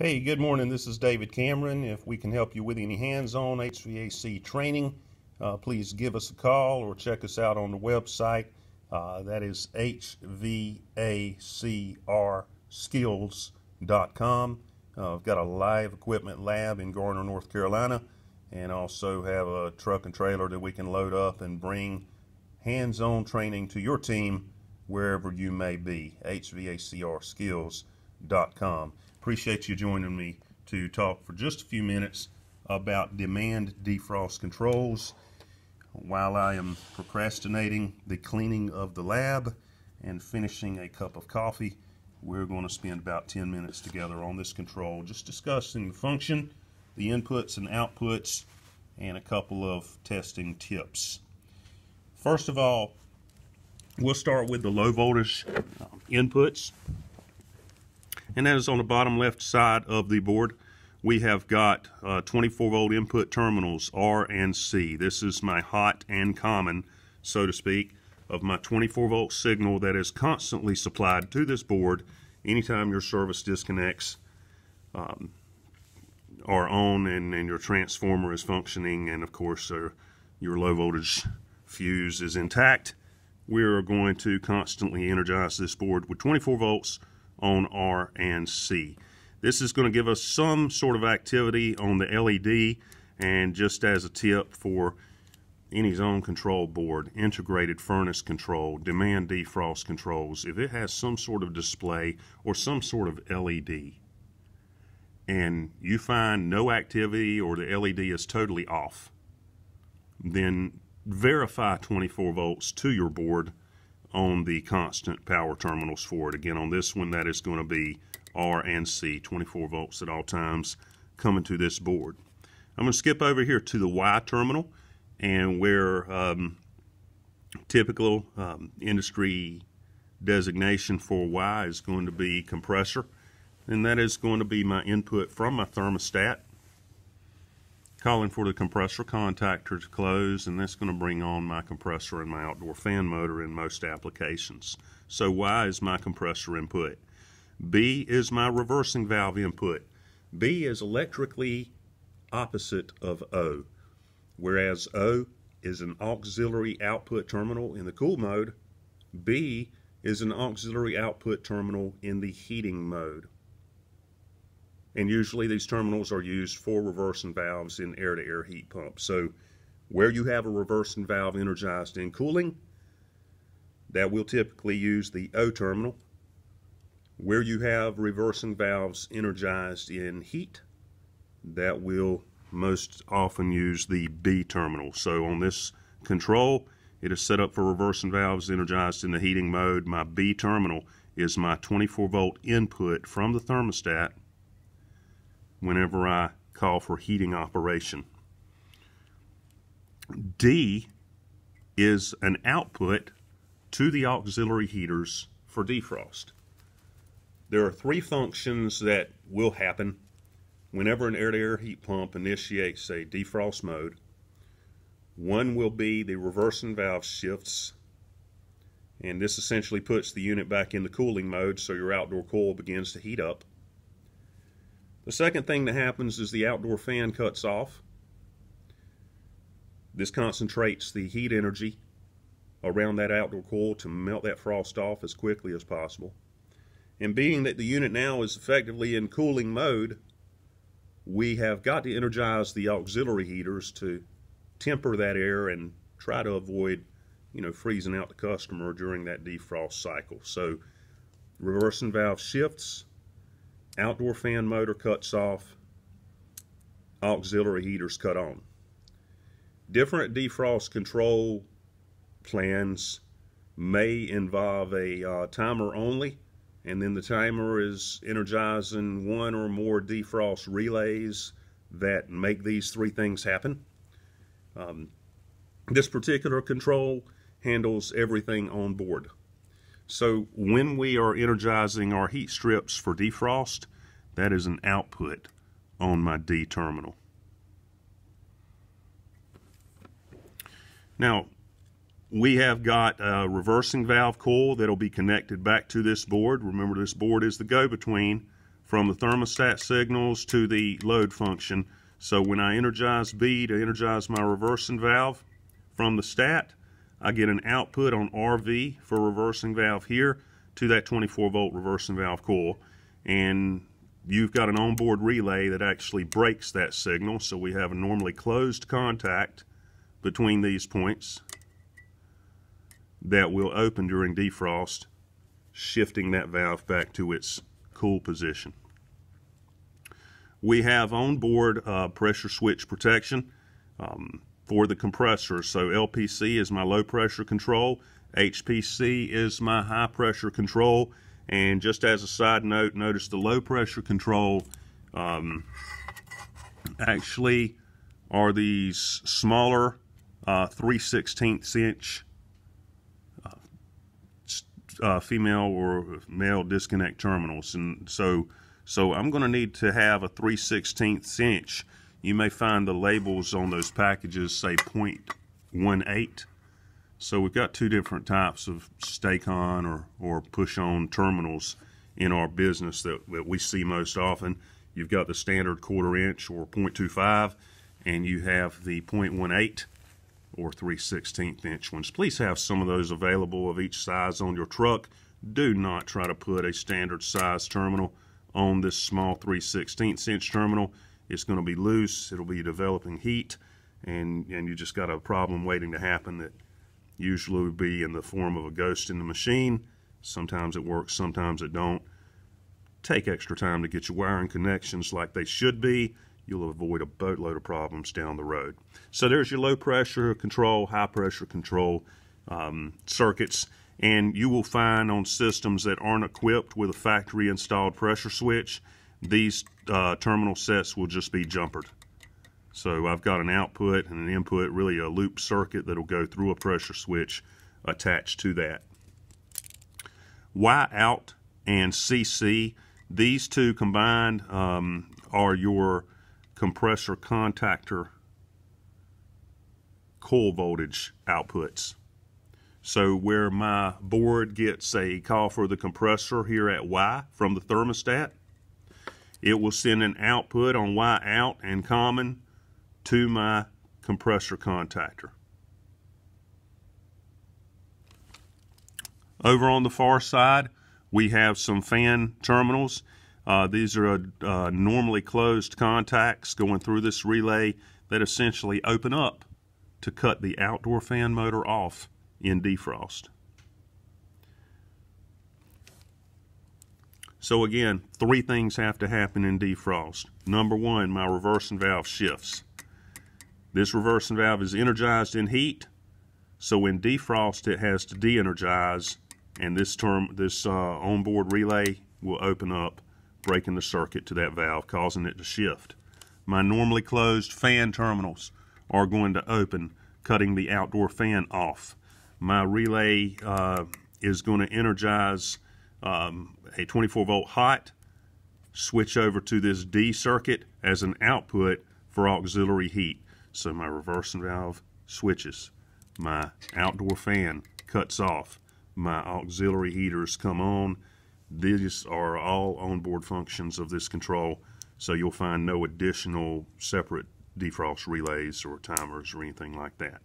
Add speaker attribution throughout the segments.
Speaker 1: Hey, good morning. This is David Cameron. If we can help you with any hands-on HVAC training, uh, please give us a call or check us out on the website. Uh, that is hvacrskills.com. Uh, I've got a live equipment lab in Garner, North Carolina, and also have a truck and trailer that we can load up and bring hands-on training to your team wherever you may be. hvacrskills.com. Appreciate you joining me to talk for just a few minutes about demand defrost controls while I am procrastinating the cleaning of the lab and finishing a cup of coffee. We're going to spend about 10 minutes together on this control, just discussing the function, the inputs and outputs, and a couple of testing tips. First of all, we'll start with the low voltage inputs and that is on the bottom left side of the board we have got uh, 24 volt input terminals R and C. This is my hot and common, so to speak, of my 24 volt signal that is constantly supplied to this board anytime your service disconnects um, are on and, and, your transformer is functioning and of course uh, your low voltage fuse is intact. We are going to constantly energize this board with 24 volts on R and C. This is going to give us some sort of activity on the LED and just as a tip for any zone control board, integrated furnace control, demand defrost controls, if it has some sort of display or some sort of LED and you find no activity or the LED is totally off, then verify 24 volts to your board on the constant power terminals for it. Again, on this one, that is going to be R and C, 24 volts at all times coming to this board. I'm going to skip over here to the Y terminal and where um, typical um, industry designation for Y is going to be compressor. And that is going to be my input from my thermostat calling for the compressor contactor to close and that's going to bring on my compressor and my outdoor fan motor in most applications. So Y is my compressor input. B is my reversing valve input. B is electrically opposite of O. Whereas O is an auxiliary output terminal in the cool mode, B is an auxiliary output terminal in the heating mode and usually these terminals are used for reversing valves in air-to-air -air heat pumps. So where you have a reversing valve energized in cooling, that will typically use the O terminal. Where you have reversing valves energized in heat, that will most often use the B terminal. So on this control, it is set up for reversing valves energized in the heating mode. My B terminal is my 24 volt input from the thermostat whenever I call for heating operation. D is an output to the auxiliary heaters for defrost. There are three functions that will happen whenever an air-to-air -air heat pump initiates a defrost mode. One will be the reversing valve shifts, and this essentially puts the unit back in the cooling mode so your outdoor coil begins to heat up. The second thing that happens is the outdoor fan cuts off. This concentrates the heat energy around that outdoor coil to melt that frost off as quickly as possible. And being that the unit now is effectively in cooling mode, we have got to energize the auxiliary heaters to temper that air and try to avoid, you know, freezing out the customer during that defrost cycle. So reversing valve shifts, outdoor fan motor cuts off, auxiliary heaters cut on. Different defrost control plans may involve a uh, timer only, and then the timer is energizing one or more defrost relays that make these three things happen. Um, this particular control handles everything on board. So when we are energizing our heat strips for defrost, that is an output on my D terminal. Now, we have got a reversing valve coil that'll be connected back to this board. Remember, this board is the go-between from the thermostat signals to the load function. So when I energize B to energize my reversing valve from the stat, I get an output on RV for reversing valve here to that 24 volt reversing valve coil. And you've got an onboard relay that actually breaks that signal. So we have a normally closed contact between these points that will open during defrost, shifting that valve back to its cool position. We have onboard uh, pressure switch protection um, for the compressor. So LPC is my low pressure control, HPC is my high pressure control, and just as a side note, notice the low pressure control um, actually are these smaller uh, 3 16th inch uh, uh, female or male disconnect terminals. And so, so I'm going to need to have a 3 16th inch. You may find the labels on those packages say 0.18 so we've got two different types of stake-on or, or push-on terminals in our business that, that we see most often. You've got the standard quarter inch or 0.25 and you have the 0.18 or 3 16th inch ones. Please have some of those available of each size on your truck. Do not try to put a standard size terminal on this small 3 16th inch terminal. It's going to be loose, it'll be developing heat, and, and you just got a problem waiting to happen that usually would be in the form of a ghost in the machine. Sometimes it works, sometimes it don't. Take extra time to get your wiring connections like they should be. You'll avoid a boatload of problems down the road. So there's your low pressure control, high pressure control um, circuits. And you will find on systems that aren't equipped with a factory installed pressure switch, these uh, terminal sets will just be jumpered. So I've got an output and an input, really a loop circuit that'll go through a pressure switch attached to that. Y out and CC, these two combined um, are your compressor contactor coil voltage outputs. So where my board gets a call for the compressor here at Y from the thermostat, it will send an output on Y out and common to my compressor contactor. Over on the far side, we have some fan terminals. Uh, these are uh, normally closed contacts going through this relay that essentially open up to cut the outdoor fan motor off in defrost. So again, three things have to happen in defrost. Number one, my reversing valve shifts. This reversing valve is energized in heat, so in defrost it has to de-energize, and this term, this uh, onboard relay will open up, breaking the circuit to that valve, causing it to shift. My normally closed fan terminals are going to open, cutting the outdoor fan off. My relay uh, is going to energize um, a 24 volt hot, switch over to this D circuit as an output for auxiliary heat. So my reversing valve switches, my outdoor fan cuts off, my auxiliary heaters come on. These are all onboard functions of this control, so you'll find no additional separate defrost relays or timers or anything like that.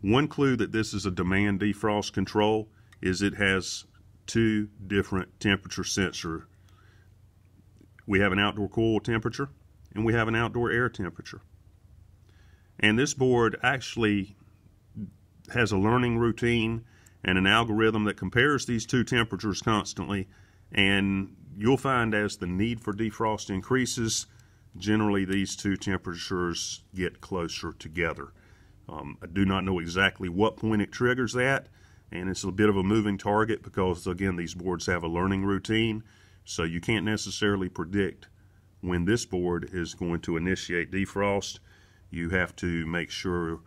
Speaker 1: One clue that this is a demand defrost control is it has two different temperature sensor we have an outdoor coil temperature and we have an outdoor air temperature. And this board actually has a learning routine and an algorithm that compares these two temperatures constantly. And you'll find as the need for defrost increases, generally these two temperatures get closer together. Um, I do not know exactly what point it triggers that, and it's a bit of a moving target because, again, these boards have a learning routine. So you can't necessarily predict when this board is going to initiate defrost. You have to make sure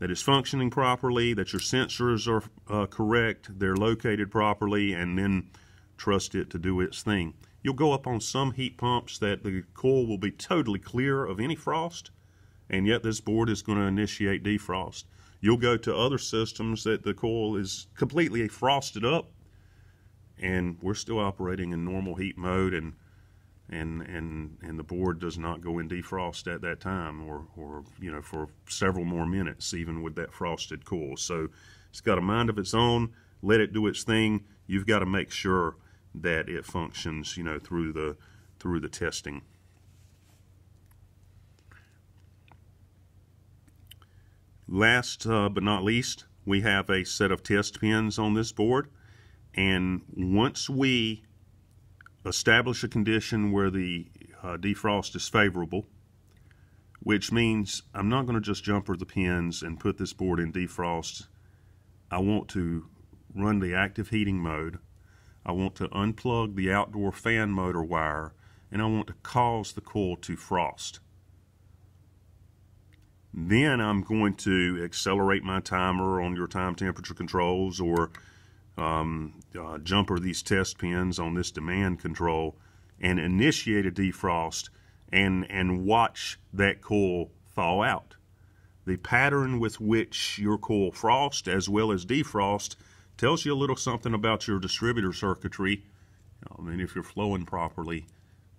Speaker 1: that it's functioning properly, that your sensors are uh, correct, they're located properly, and then trust it to do its thing. You'll go up on some heat pumps that the coil will be totally clear of any frost, and yet this board is going to initiate defrost. You'll go to other systems that the coil is completely frosted up, and we're still operating in normal heat mode and and and and the board does not go in defrost at that time or or you know for several more minutes even with that frosted coil. So it's got a mind of its own let it do its thing. You've got to make sure that it functions you know through the through the testing last uh, but not least we have a set of test pins on this board and once we establish a condition where the uh, defrost is favorable, which means I'm not going to just jumper the pins and put this board in defrost. I want to run the active heating mode. I want to unplug the outdoor fan motor wire and I want to cause the coil to frost. Then I'm going to accelerate my timer on your time temperature controls or um, uh, jumper these test pins on this demand control and initiate a defrost and, and watch that coil thaw out. The pattern with which your coil frost as well as defrost tells you a little something about your distributor circuitry. I mean, if you're flowing properly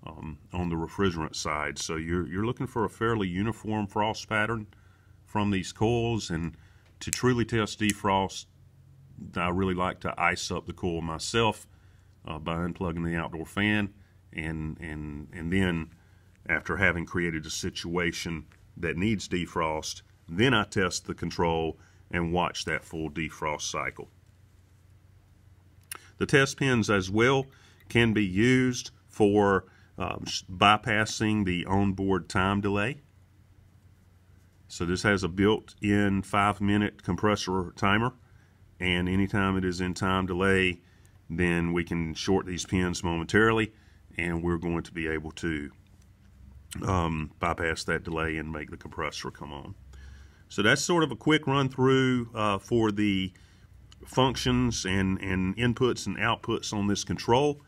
Speaker 1: um, on the refrigerant side. So you're, you're looking for a fairly uniform frost pattern from these coils and to truly test defrost, I really like to ice up the coil myself uh, by unplugging the outdoor fan and and and then after having created a situation that needs defrost, then I test the control and watch that full defrost cycle. The test pins as well can be used for um, bypassing the onboard time delay. So this has a built-in five minute compressor timer and anytime it is in time delay then we can short these pins momentarily and we're going to be able to um, bypass that delay and make the compressor come on. So that's sort of a quick run through uh, for the functions and, and inputs and outputs on this control.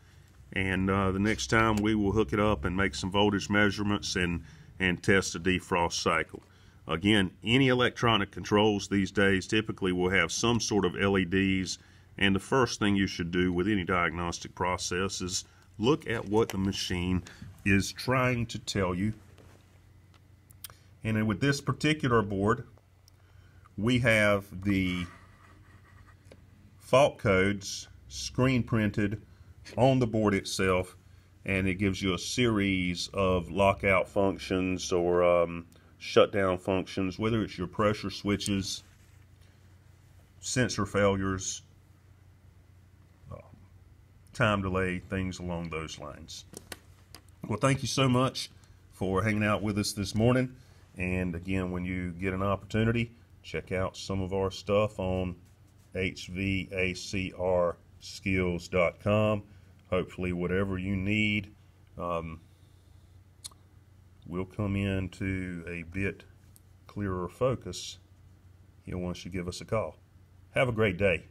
Speaker 1: And uh, the next time we will hook it up and make some voltage measurements and, and test a defrost cycle. Again, any electronic controls these days typically will have some sort of LEDs and the first thing you should do with any diagnostic process is look at what the machine is trying to tell you. And with this particular board, we have the fault codes screen printed on the board itself and it gives you a series of lockout functions or um, shutdown functions, whether it's your pressure switches, sensor failures, uh, time delay, things along those lines. Well, thank you so much for hanging out with us this morning. And again, when you get an opportunity, check out some of our stuff on hvacrskills.com. Hopefully, whatever you need, um, will come into a bit clearer focus know, once you give us a call. Have a great day.